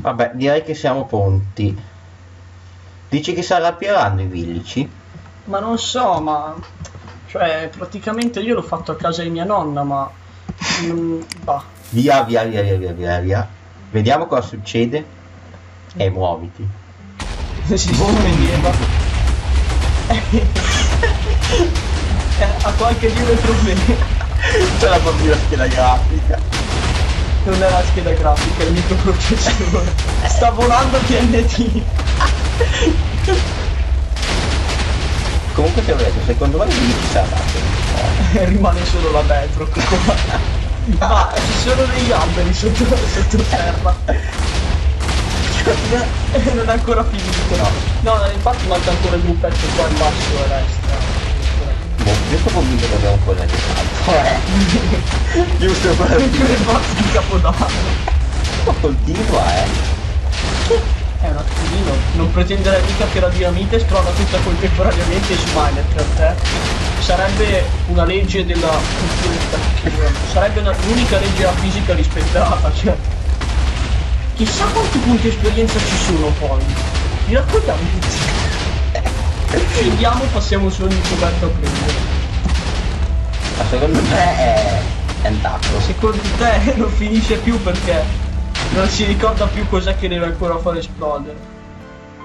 Vabbè, direi che siamo pronti. Dici che si arrabbieranno i villici? Ma non so, ma... Cioè, praticamente io l'ho fatto a casa di mia nonna, ma... mm, bah. Via, via, via, via, via, via, via. Vediamo cosa succede. E muoviti. si vedeva. Eh, ha qualche lieve problema. C'è la bambina scheda grafica. Non è la scheda grafica, è il microprocessore. Sta volando TNT. Comunque ti ho detto, secondo me i villici si arrabbiano. Rimane solo la bedrock. Ma ci sono degli alberi sotto, sottoterra. non è ancora finito. No. No, infatti manca ancora il gruppetto qua in basso a destra. Boh, io sono convinto che abbiamo quella di salto. Giusto per Il boss di Capodanno. Continua, eh. È un attimino. Non pretenderei mica che la dinamite esploda tutta contemporaneamente su Minecraft, eh. Sarebbe una legge della Sarebbe l'unica legge della fisica rispettata, cioè. Chissà quanti punti esperienza ci sono poi. Li raccogliamo tutti. Scendiamo, passiamo su ogni coperto a prendere. Ma secondo me è, è andato. Secondo te non finisce più perché non si ricorda più cos'è che deve ancora far esplodere.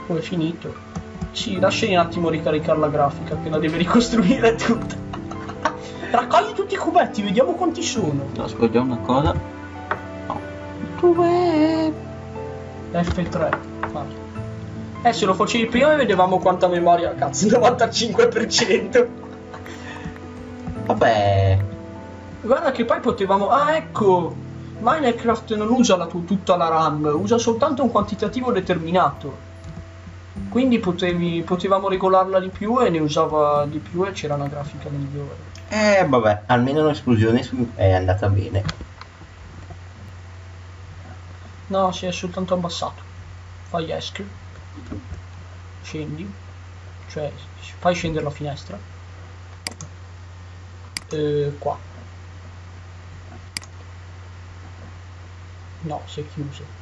Come è finito? Sì, lasciami un attimo ricaricare la grafica che la deve ricostruire tutta. Raccogli tutti i cubetti, vediamo quanti sono. Ascoltiamo una cosa. F3. Ah. Eh, se lo facevi prima vedevamo quanta memoria, cazzo, 95%. Vabbè. Guarda che poi potevamo... Ah, ecco! Minecraft non usa la tu- tutta la RAM, usa soltanto un quantitativo determinato. Quindi potevi, potevamo regolarla di più e ne usava di più e c'era una grafica migliore. Eh vabbè, almeno l'esplosione è andata bene. No, si è soltanto abbassato. Fai escape. Scendi. Cioè, fai scendere la finestra. Eh, qua. No, si è chiuso.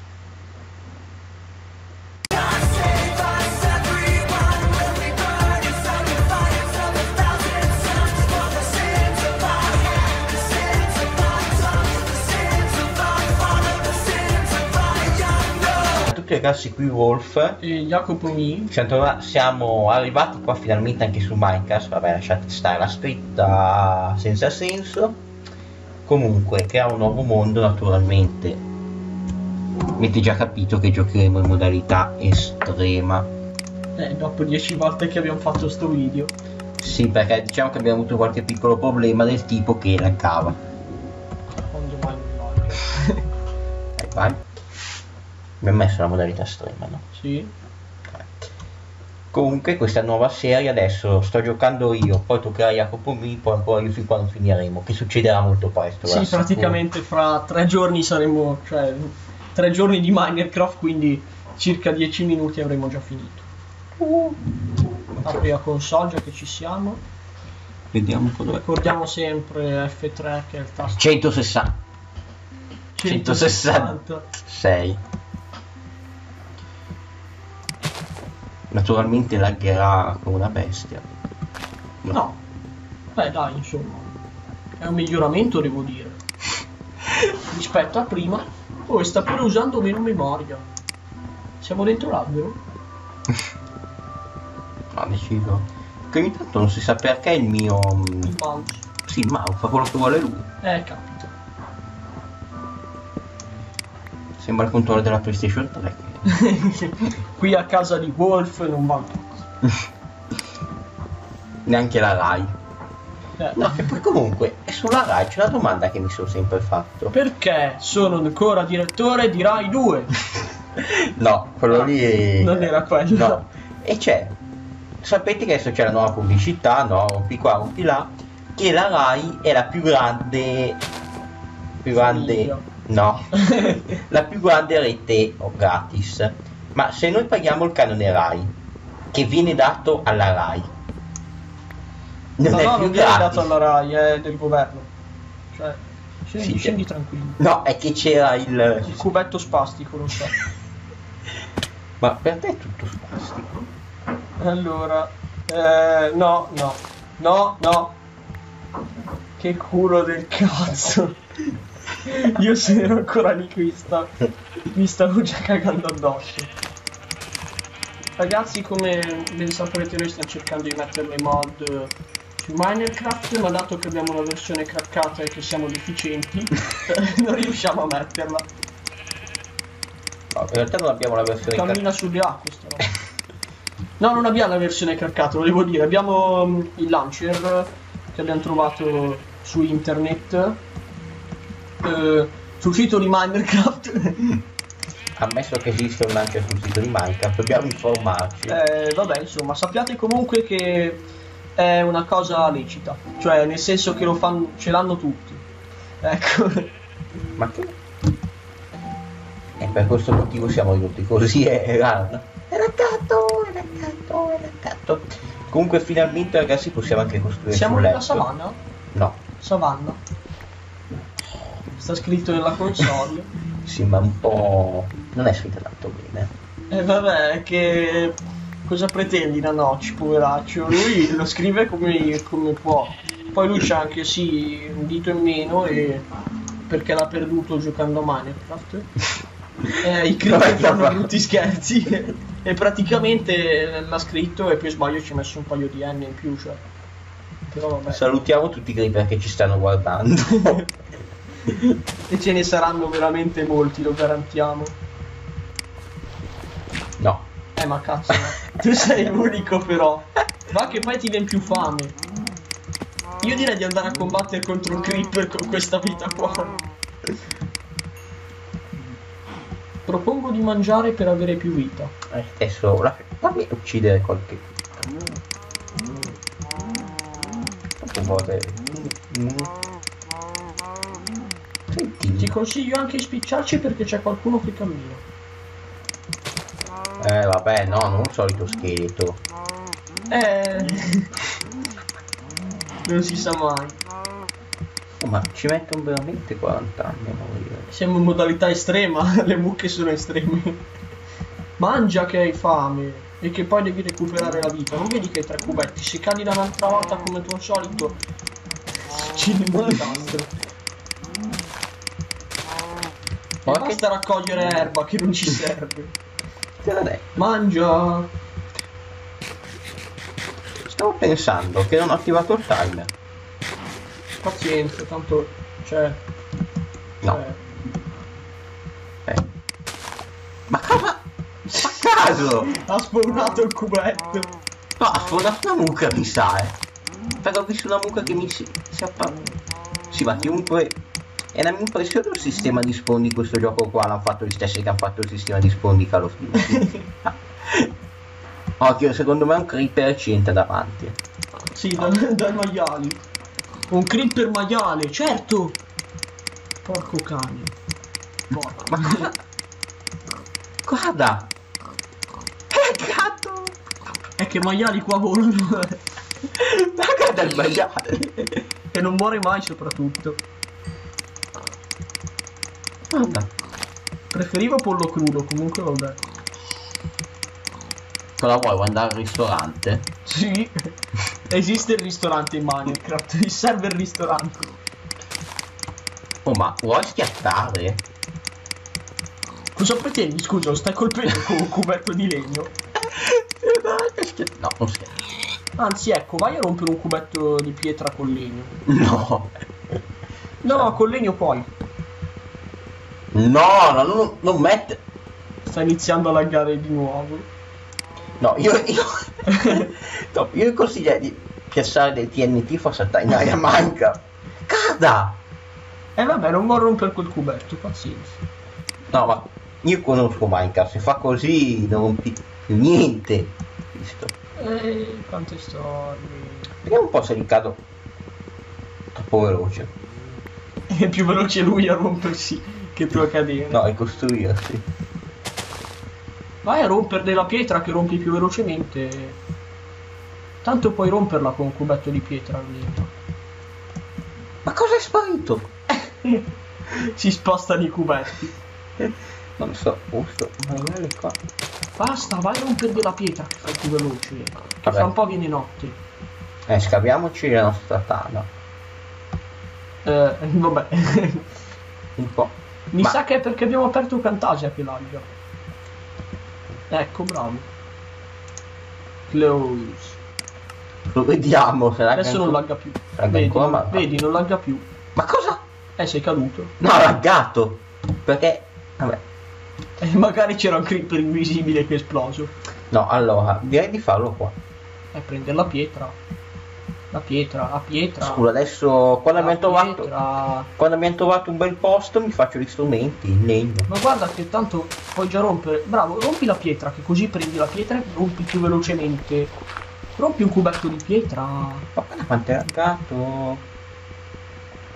Tutti ragazzi qui Wolf. E Jacopo Mi. Siamo, arrivati qua finalmente anche su Minecraft. Vabbè, lasciate stare la scritta senza senso. Comunque, crea un nuovo mondo naturalmente. Avete già capito che giocheremo in modalità estrema. Eh, dopo 10 volte che abbiamo fatto sto video. Sì, perché diciamo che abbiamo avuto qualche piccolo problema del tipo che laggava. Quando mai mi. Abbiamo messo la modalità estrema, no? Sì. Comunque questa nuova serie adesso sto giocando io, poi toccherà Jacopo Mi, poi ancora io fin quando finiremo, che succederà molto presto. Sì, praticamente fra tre giorni saremo, cioè, tre giorni di Minecraft, quindi circa 10 minuti avremo già finito. Apri la console già che ci siamo. Vediamo cosa Ricordiamo sempre F3 che è il tasto 160. 160. Naturalmente laggerà come una bestia. No. Beh dai, insomma. È un miglioramento, devo dire. Rispetto a prima. Oh, e sta pure usando meno memoria. Siamo dentro l'albero? Ha deciso. Che ogni tanto non si sa perché il mio. mm, Il mouse. Sì, il mouse fa quello che vuole lui. Eh, capita. Sembra il controllo della PlayStation 3. Qui a casa di Wolf non va. Neanche la Rai. Eh, No, e poi comunque, sulla Rai c'è una domanda che mi sono sempre fatto. Perché sono ancora direttore di Rai 2? No, quello lì è... Non era quello. No. E c'è. Sapete che adesso c'è la nuova pubblicità, no? Rompi qua, rompi là. Che la Rai è la più grande. Più grande. No. la più grande rete oh, gratis. Ma se noi paghiamo il canone Rai, che viene dato alla Rai, non no, è no, più non viene gratis. dato alla Rai, è del governo. Cioè, scendi, Sì, scendi tranquillo. No, è che c'era il. Il cubetto spastico, lo so. Ma per te è tutto spastico. Allora, eh, no, no, no, no. Che culo del cazzo. Io se ero ancora lì qui sta- mi stavo già cagando addosso. Ragazzi, come ben saprete, noi stiamo cercando di mettere le mod su Minecraft, ma dato che abbiamo una versione craccata e che siamo deficienti, non riusciamo a metterla. No, in realtà non abbiamo la versione Cammina sulle acque sta roba. No, non abbiamo la versione craccata, volevo dire, abbiamo mm, il launcher che abbiamo trovato su internet, eh, sul sito di Minecraft. Ammesso che esiste un launcher sul sito di Minecraft, dobbiamo informarci. Eh, vabbè, insomma, sappiate comunque che è una cosa lecita, cioè nel senso che lo fanno, ce l'hanno tutti. Ecco, Ma che... E per questo motivo siamo ridotti così, eh, guarda. Era gatto, era gatto, era gatto. Comunque finalmente ragazzi possiamo anche costruire siamo nella savana? No, Savana. Sta scritto nella console. sì, ma un po'... non è scritto tanto bene. E vabbè, che cosa pretendi da Notch, poveraccio? Lui lo scrive come, come può. Poi lui c'ha anche sì un dito in meno e perché l'ha perduto giocando a Minecraft. Eh, I Vabbè, fanno brutti scherzi. e praticamente l'ha scritto e poi sbaglio ci ha messo un paio di N in più, cioè. Però vabbè. Salutiamo tutti i creeper che ci stanno guardando. e ce ne saranno veramente molti, lo garantiamo. no. Eh ma cazzo, tu sei l'unico però. Va che poi ti viene più fame. Io direi di andare a combattere contro un creeper con questa vita qua. Propongo di mangiare per avere più vita. Eh, Adesso la... fammi uccidere qualche... Dopo vorrei... Senti... Ti consiglio anche di spicciarci perché c'è qualcuno che cammina. Eh vabbè, no, non un solito scheletro. Eh. non si sa mai. Oh, ma ci mettono veramente 40 anni a morire. Siamo in modalità estrema, le mucche sono estreme. Mangia che hai fame e che poi devi recuperare la vita. Non vedi che hai tre cubetti, se cadi da un'altra volta come tuo solito, ci un disastro. Ma che basta raccogliere erba che non ci serve. te l'ha detto? Mangia! Stavo pensando che non ho attivato il timer. Pazienza, tanto cioè. No. cioè, Eh. Ma cosa? A caso! ha spawnato il cubetto. No, ha sfondato una mucca, mi sa, eh. Perché ho visto una mucca che mi si, si appa... Sì, ma chiunque... È la mia impressione il sistema di spawn di questo gioco qua l'hanno fatto gli stessi che hanno fatto il sistema di spawn di Call of Duty. Occhio, secondo me un creeper ci entra davanti. Sì, da- dai maiali. Un creeper maiale, certo! Porco cane. Porco. Ma cosa? Guarda! È gatto! È che maiali qua volano. Ma guarda il maiale! e non muore mai soprattutto. Guarda! Preferivo pollo crudo, comunque vabbè. Cosa vuoi? Vuoi andare al ristorante? Sì. Esiste il ristorante in Minecraft, il server ristorante. Oh, ma vuoi schiattare? Cosa pretendi? Scusa, lo stai colpendo con un cubetto di legno? No, non scherzo. Anzi, ecco, vai a rompere un cubetto di pietra con legno. No. No, con legno poi. No, no, non, non mette. Sta iniziando a laggare di nuovo. No, io, io, no, io consiglio di piazzare del TNT saltare in aria manca. Cada! E vabbè, non vuoi rompere quel cubetto, pazienza. No, ma io conosco Minecraft, se fa così non rompi più niente. Visto. Eh, quante storie. Vediamo un po' se ricado troppo veloce. È più veloce lui a rompersi che a cadere. No, è costruirsi. Vai a rompere della pietra che rompi più velocemente. Tanto puoi romperla con un cubetto di pietra almeno. Ma cosa è sparito? si spostano i cubetti. Non so, giusto. Magari qua. Basta, vai a rompere della pietra che fai più veloce. Che fra un po' viene notte. Eh, scaviamoci la nostra tana. Eh, vabbè. Un po'. Mi Ma- sa che è perché abbiamo aperto Camtasia che lagga. Ecco, bravo. Close. Lo vediamo Adesso non lagga più. Vedi, ancora, ma- vedi, non lagga più. Ma cosa? Eh, sei caduto. No, ha laggato. Perché... Vabbè. E magari c'era un creeper invisibile che è esploso. No, allora, direi di farlo qua. E prendere la pietra. La pietra, la pietra. Scusa, adesso quando abbiamo trovato... Quando abbiamo trovato un bel posto mi faccio gli strumenti in legno. Ma guarda che tanto puoi già rompere. Bravo, rompi la pietra, che così prendi la pietra e rompi più velocemente. Rompi un cubetto di pietra. Ma guarda quanto è laggato.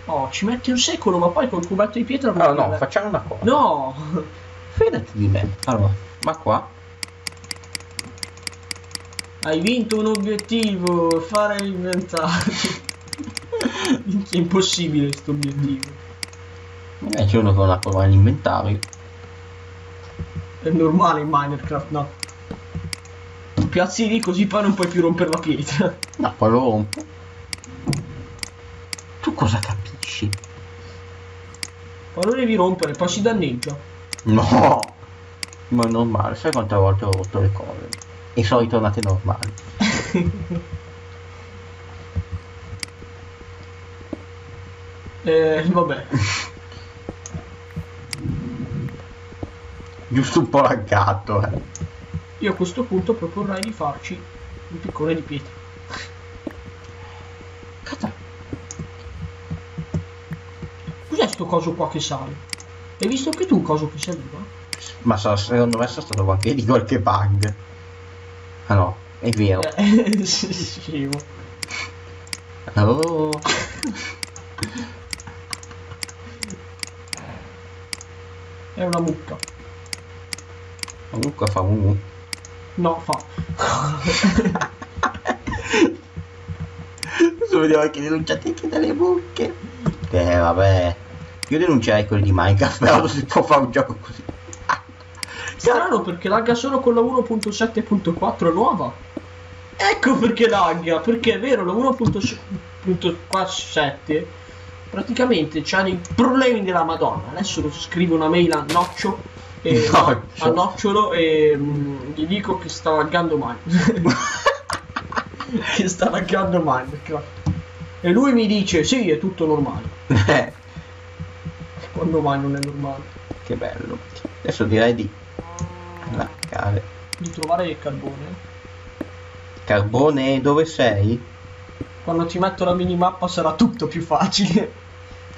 Oh, ci metti un secolo, ma poi col cubetto di pietra Allora, no, le- facciamo una cosa. No! Fidati di me. Allora, ma qua... Hai vinto un obiettivo, fare l'inventario. Minchia, È impossibile questo obiettivo. Eh, c'è uno che non ha provato l'inventario. È normale in Minecraft, no? Piazzi lì così poi non puoi più rompere la pietra. No, poi lo rompo. Tu cosa capisci? Poi lo devi rompere, poi si danneggia. No! Ma è normale, sai quante volte ho rotto le cose? E sono ritornate normali. Eh, vabbè. Giusto un po' laggato, eh. Io a questo punto proporrei di farci un piccone di pietra. Cazzo. Cos'è sto coso qua che sale? Hai visto anche tu un coso che saliva? Ma secondo me sono stato anche di qualche bug. Ah no, è vero. Scemo. Oh. È una mucca. Comunque fa un... No, fa. Adesso vediamo che denunciate anche dalle mucche. Eh vabbè. Io denuncerei quelli di Minecraft, però non si può fare un gioco così. Strano perché lagga solo con la 1.7.4 nuova. Ecco perché lagga, perché è vero, la 1.7 praticamente c'ha dei problemi della Madonna. Adesso lo scrivo una mail a Noccio e, Noccio. a Nocciolo e mm, gli dico che sta laggando Minecraft. che sta laggando Minecraft. E lui mi dice sì, è tutto normale. Eh, Quando mai non è normale? che bello. Adesso direi di laccare. Di trovare il carbone. Carbone, dove sei? Quando ti metto la minimappa sarà tutto più facile.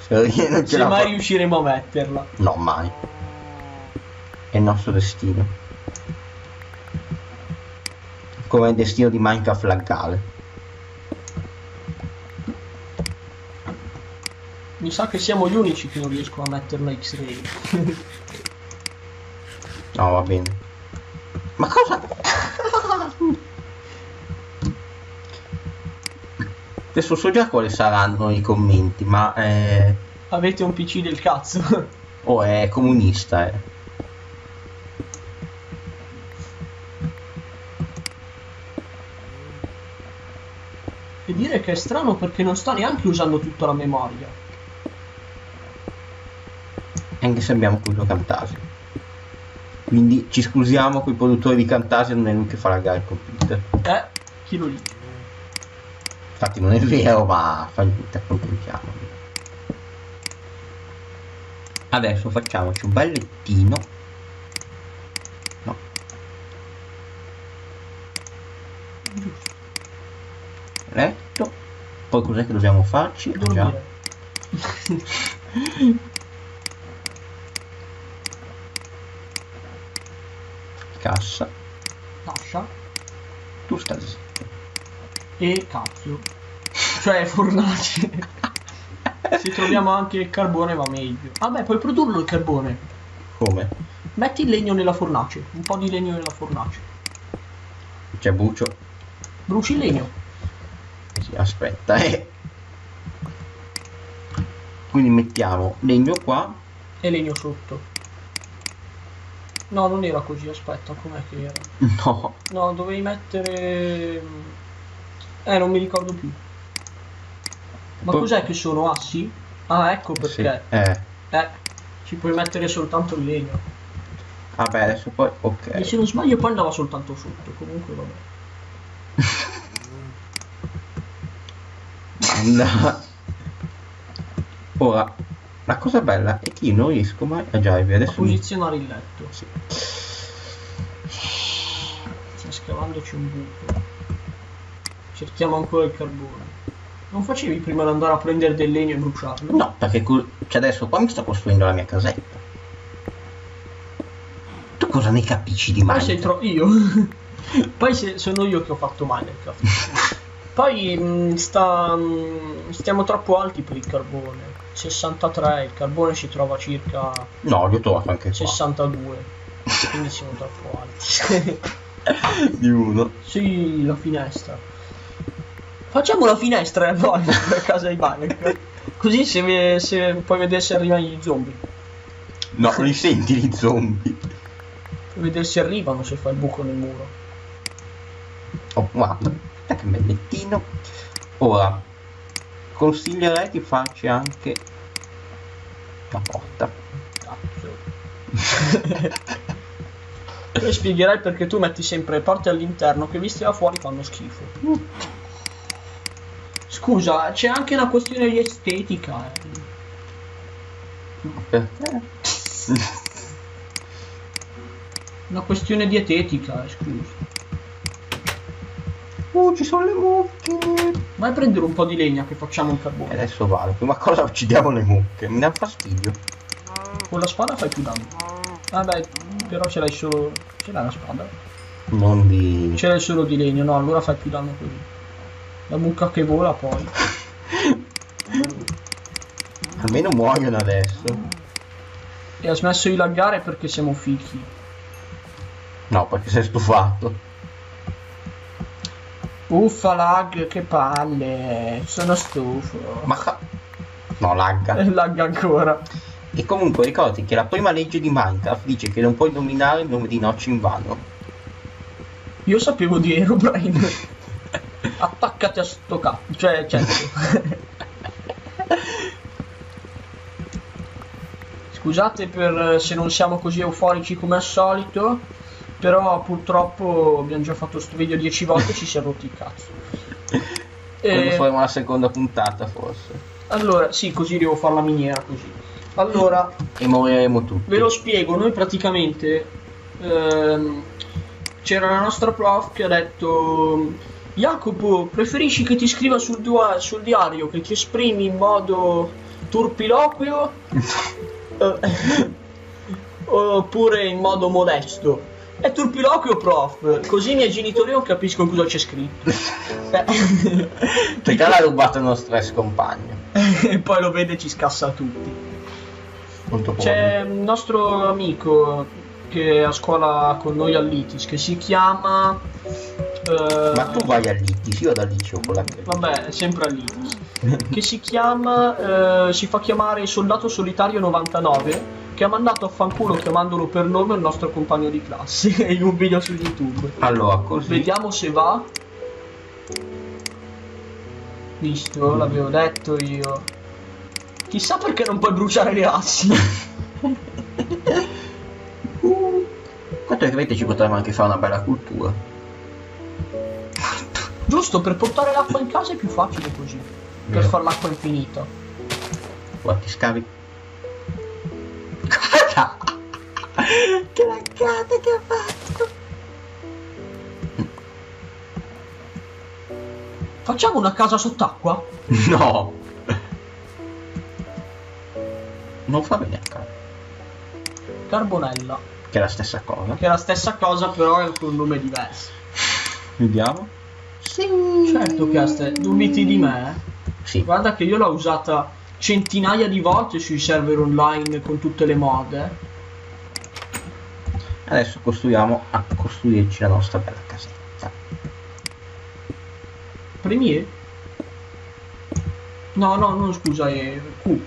Se non Se la mai fa- riusciremo a metterla. No, mai. È il nostro destino. Come il destino di Minecraft laggare. Mi sa che siamo gli unici che non riescono a metterla X-ray. No, va bene. Ma cosa? Adesso so già quali saranno i commenti, ma eh, Avete un PC del cazzo. oh, è comunista, eh. e dire che è strano perché non sta neanche usando tutta la memoria. Anche se abbiamo chiuso Camtasia. Quindi ci scusiamo con i produttori di Camtasia, non è lui che fa laggare il computer. Eh, chi lo dice? Infatti non è vero, ma fa niente, accontentiamo. Adesso facciamoci un bel lettino. No. Letto. Poi cos'è che dobbiamo farci? Ah, Cassa. Lascia. Tu stai zitto. E cazzo. Cioè fornace. Se troviamo anche il carbone va meglio. Vabbè, puoi produrlo il carbone. Come? Metti il legno nella fornace. Un po' di legno nella fornace. C'è bucio. Bruci il legno. Sì, aspetta, eh. Quindi mettiamo legno qua. E legno sotto. No, non era così, aspetta, com'è che era? No. No, dovevi mettere... Eh, non mi ricordo più. Ma Poi- cos'è che sono assi? Ah, ecco Sì. perché. Eh. Eh, ci puoi mettere soltanto il legno. Vabbè, adesso poi... E Ok. se non sbaglio poi andava soltanto sotto, comunque vabbè. Anda. Ora, la cosa bella è che io non riesco mai a Jive. A Adesso mi... posizionare il letto. Sì. Sta scavandoci un buco. Cerchiamo ancora il carbone. Non facevi prima di andare a prendere del legno e bruciarlo? No, perché cioè adesso qua mi sto costruendo la mia casetta. Tu cosa ne capisci di Poi sei Minecraft? io. Poi se- sono io che ho fatto Minecraft. Poi mh, sta, mh, stiamo troppo alti per il carbone. 63, il carbone si trova circa No, li ho trovato anche qua. 62. Quindi siamo troppo alti. Di uno. sì, la finestra. Facciamo la finestra e poi per casa di Minecraft. Così se, ve- se puoi vedere se arrivano gli zombie. No, li senti gli zombie. Puoi vedere se arrivano se fai il buco nel muro. Oh, guarda, guarda che bellettino. Ora, consiglierei di farci anche la porta. Cazzo. Poi spiegherai perché tu metti sempre le porte all'interno che visti da fuori fanno schifo. Scusa, c'è anche una questione di estetica. eh. Perché? Una questione dietetica, eh, scusa. Uh, ci sono le mucche. Vai a prendere un po' di legna che facciamo un E carbone. adesso vado. Prima cosa uccidiamo le mucche. Mi dà fastidio. Con la spada fai più danno. Vabbè, però ce l'hai solo. Ce l'hai la spada? Non di... Ce l'hai solo di legno, no, allora fai più danno così. La mucca che vola poi. Almeno muoiono adesso. E ha smesso di laggare perché siamo fichi. No, perché sei stufato. Uffa lag, che palle. Sono stufo. Ma... No, lagga. Lagga ancora. E comunque ricordati che la prima legge di Minecraft dice che non puoi nominare il nome di Notch in vano. Io sapevo di Aerobrain. Attaccati a sto cazzo. Cioè, certo. Scusate per se non siamo così euforici come al solito. Però purtroppo abbiamo già fatto sto video 10 volte e ci si è rotti il cazzo. E- faremo la seconda puntata forse. allora, sì, così devo fare la miniera così. Allora, E moriremo tutti. Ve lo spiego, noi praticamente ehm, c'era la nostra prof che ha detto Jacopo, preferisci che ti scriva sul, dua- sul diario che ti esprimi in modo turpiloquio eh, oppure in modo modesto? È turpiloquio prof, così i miei genitori non capiscono cosa c'è scritto. Perché l'ha rubato il nostro ex compagno. e poi lo vede e ci scassa tutti. Molto C'è un nostro amico che è a scuola con noi all'ITIS che si chiama. eh, Ma tu vai all'ITIS, io da liceo con la Vabbè, è sempre all'ITIS. che si chiama. eh, si fa chiamare Soldato Solitario 99. Che ha mandato a fanculo chiamandolo per nome il nostro compagno di classe in un video su YouTube. Allora, così. Vediamo se va. Visto, l'avevo detto io. Chissà perché non puoi bruciare le assi. Che avete ci potremmo anche fare una bella cultura. Giusto, per portare l'acqua in casa è più facile così. Per Vero. fare l'acqua infinita. Guarda, ti scavi. Guarda! che laggata che ha fatto! Facciamo una casa sott'acqua? No! Non fa bene a Carbonella. che è la stessa cosa. Che è la stessa cosa, però è con un nome diverso. Vediamo. Sì. Certo che ste... dubiti di me? Sì. Guarda che io l'ho usata centinaia di volte sui server online con tutte le mode. Adesso costruiamo a costruirci la nostra bella casetta. Premier? No, no, non scusa, è Q.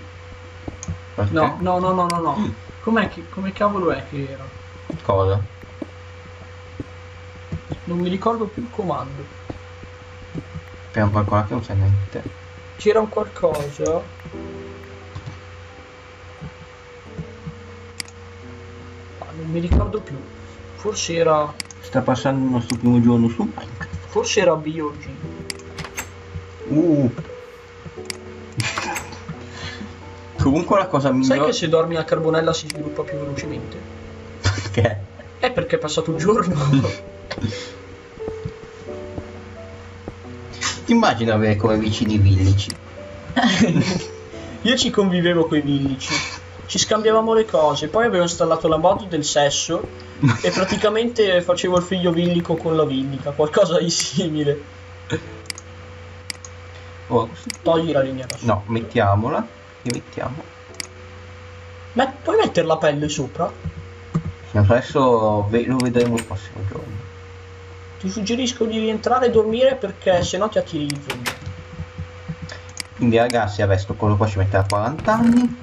Perché? No, no, no, no, no, no. Com'è che, come cavolo è che era? Cosa? Non mi ricordo più il comando. Per un qualcosa che non sai niente. C'era un qualcosa. Ma non mi ricordo più. Forse era. Sta passando il nostro primo giorno su Minecraft. Forse era BOG. Uh. Comunque la cosa Sai migliore... che se dormi a carbonella si sviluppa più velocemente? Perché? È perché è passato un giorno. Ti immagini avere come vicini villici? Io ci convivevo con i villici. Ci scambiavamo le cose. Poi avevo installato la mod del sesso. e praticamente facevo il figlio villico con la villica. Qualcosa di simile. Oh, Togli la linea da sopra. no, mettiamola. E mettiamo. Ma puoi mettere la pelle sopra? Adesso ve- lo vedremo il prossimo giorno. Ti suggerisco di rientrare e dormire perché sennò ti attiri i zombie. Quindi ragazzi adesso quello qua ci metterà 40 anni.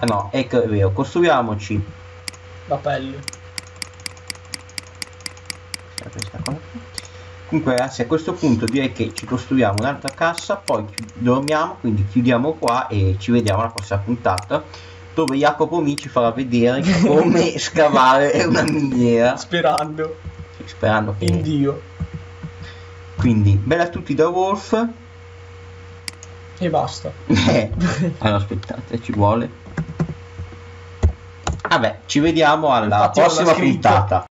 Ah no, ecco è vero, costruiamoci La pelle. Comunque ragazzi a questo punto direi che ci costruiamo un'altra cassa, poi dormiamo, quindi chiudiamo qua e ci vediamo alla prossima puntata dove Jacopo mi ci farà vedere come scavare una miniera. Sperando. Sperando che... In Dio. Quindi, bella a tutti da Wolf. E basta. Eh, allora aspettate, ci vuole. Vabbè, ci vediamo alla Infatti prossima puntata.